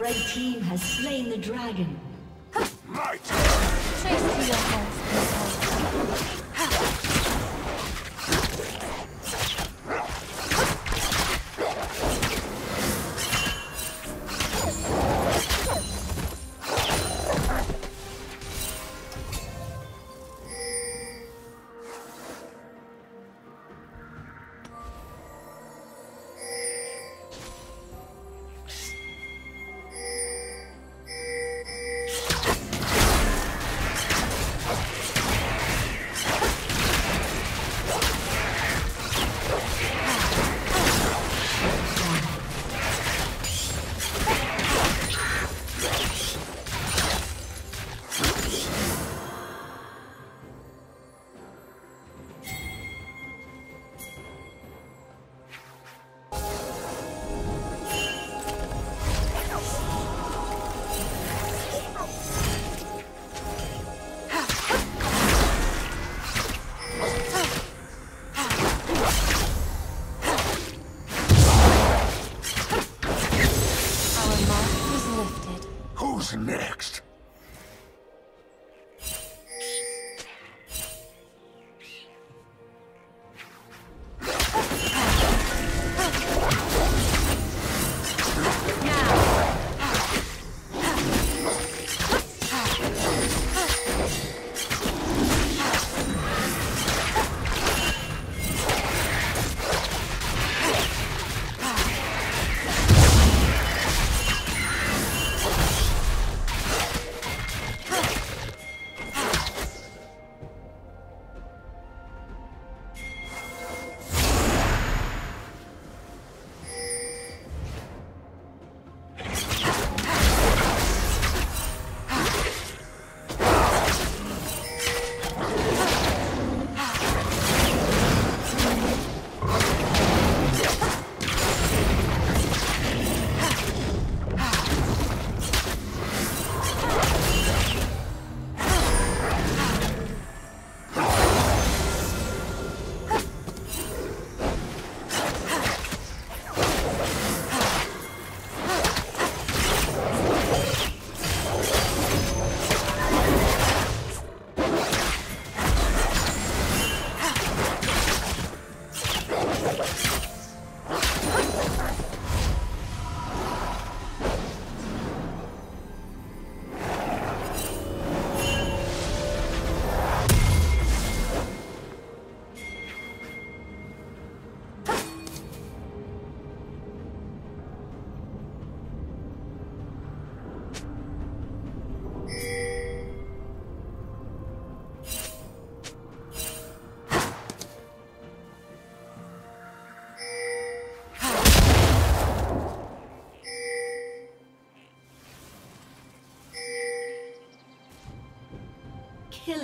Red team has slain the dragon. My turn. To your heart's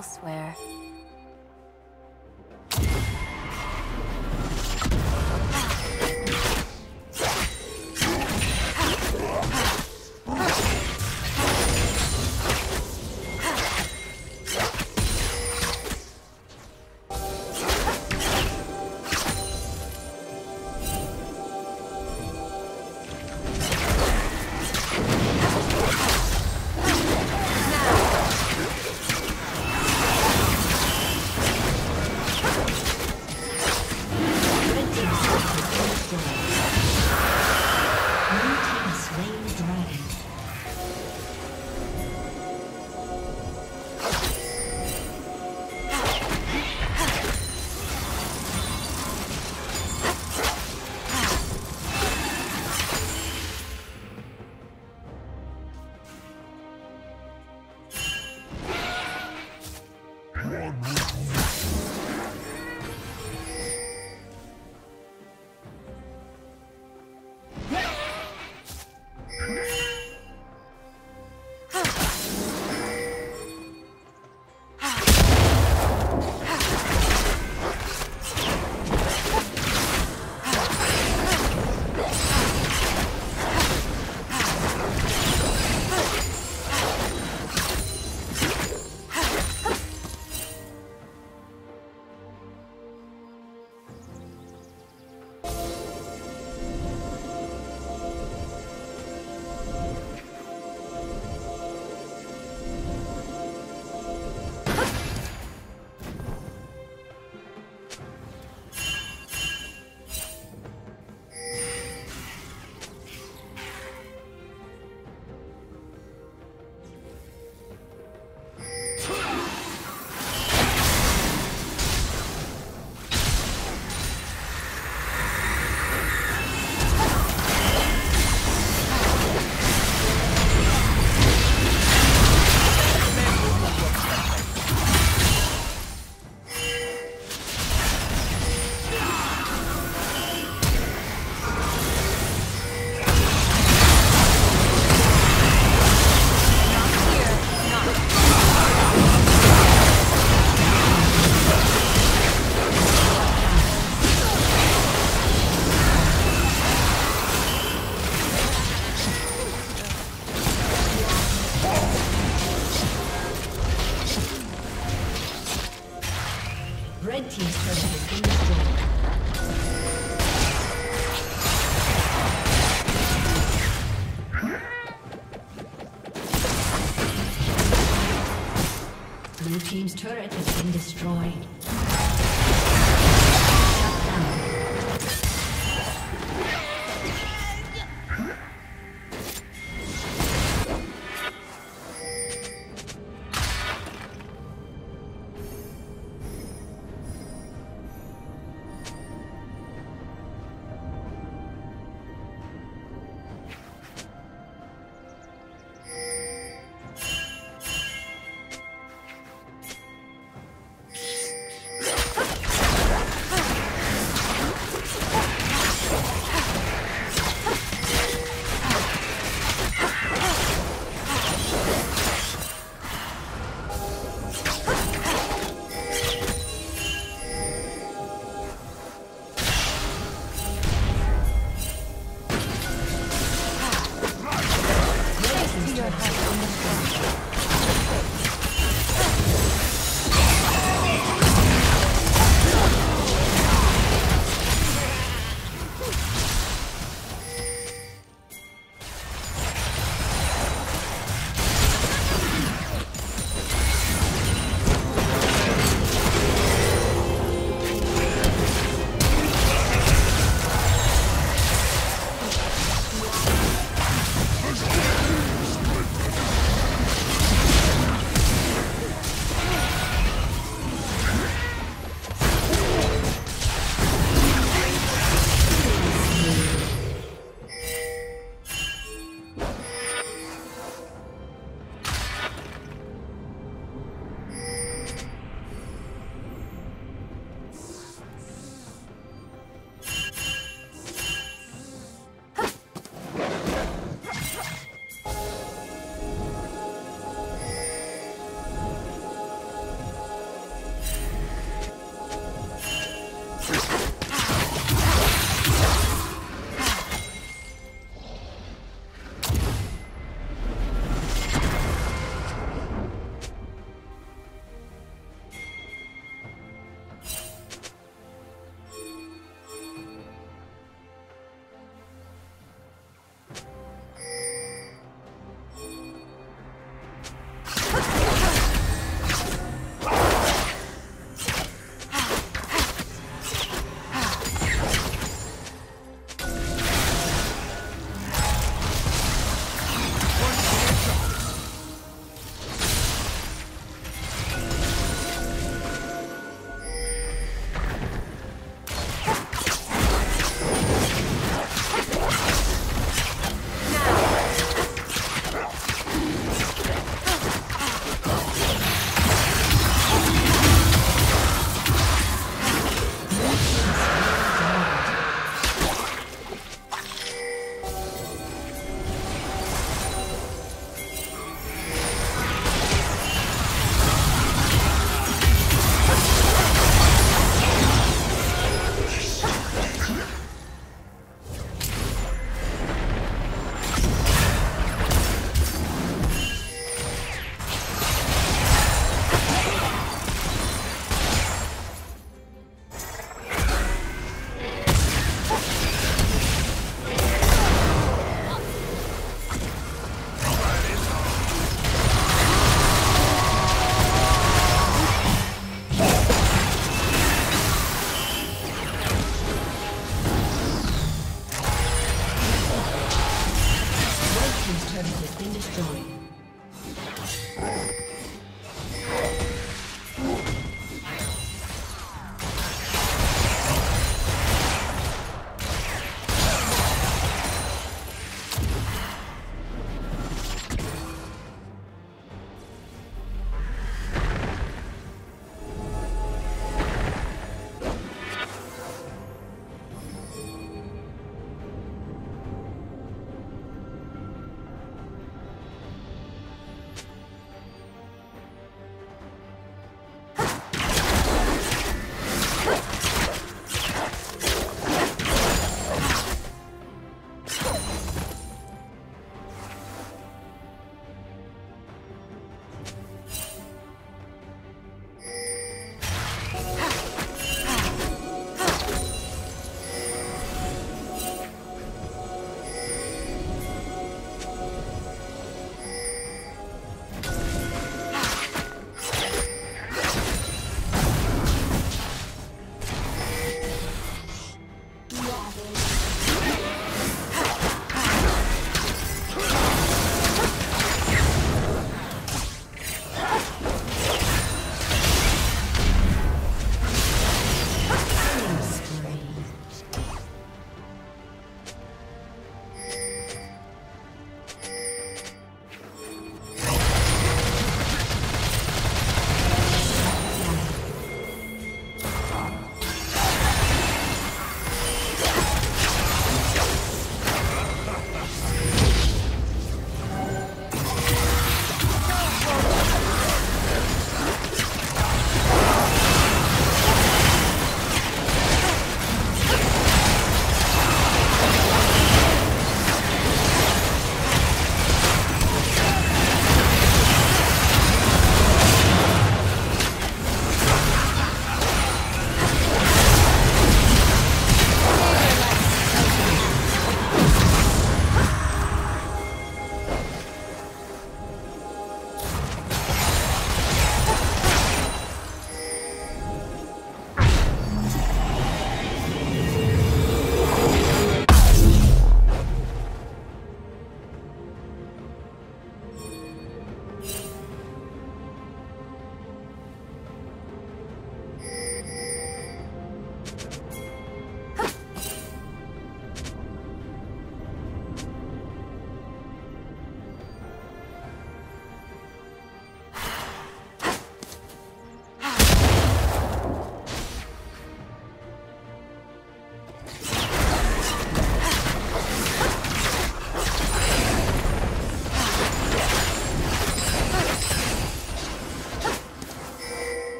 Elsewhere.